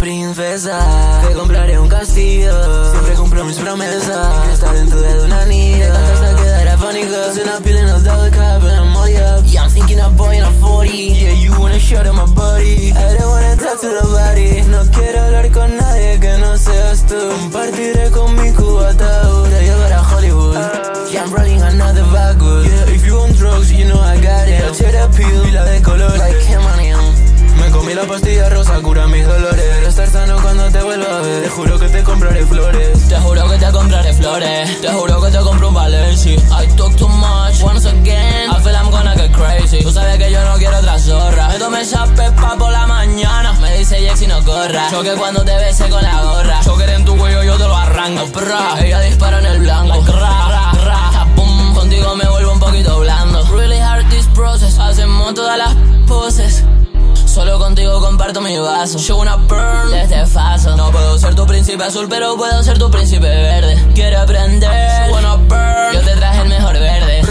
Princesa, te compraré un castillo. Siempre cumplo mis promesas. Estar dentro de una niña. If you know I got it. I'll tear the pill. Y la de color. Like. Me comí la pastilla rosa, cura mis dolores. Quiero estar sano cuando te vuelva a ver. Te juro que te compraré flores. Te juro que te compraré flores. Te juro que te compro un Valencia. I talk too much once again. I feel I'm gonna get crazy. Tú sabes que yo no quiero otra zorra. Me tomé esa pepa por la mañana. Me dice Jexy no corra. Choque cuando te bese con la gorra. Choque en tu cuello, yo te lo arranco. Pra, ella dispara Hacemos todas las poses. Solo contigo comparto mi vaso. Yo una burn de este faso. No puedo ser tu príncipe azul, pero puedo ser tu príncipe verde. Quiero aprender. Wanna burn. Yo te traje el mejor verde.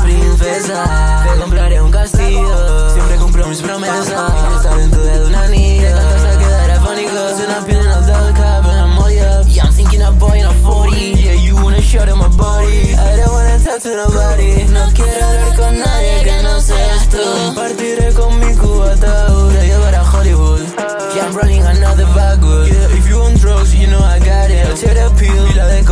Princesa, te compraré un castillo. Siempre cumplo mis promesas. Estar dentro de una niña. Hasta quedar afónico. And I'm feeling a double cup and I'm all up. Yeah, I'm thinking of boy in a 40. Yeah, you wanna shut up my body. I don't wanna talk to nobody. Yeah, I'm rolling another backward. Yeah, if you want drugs, you know I got it. I'll tear the pill. Y la de color. Like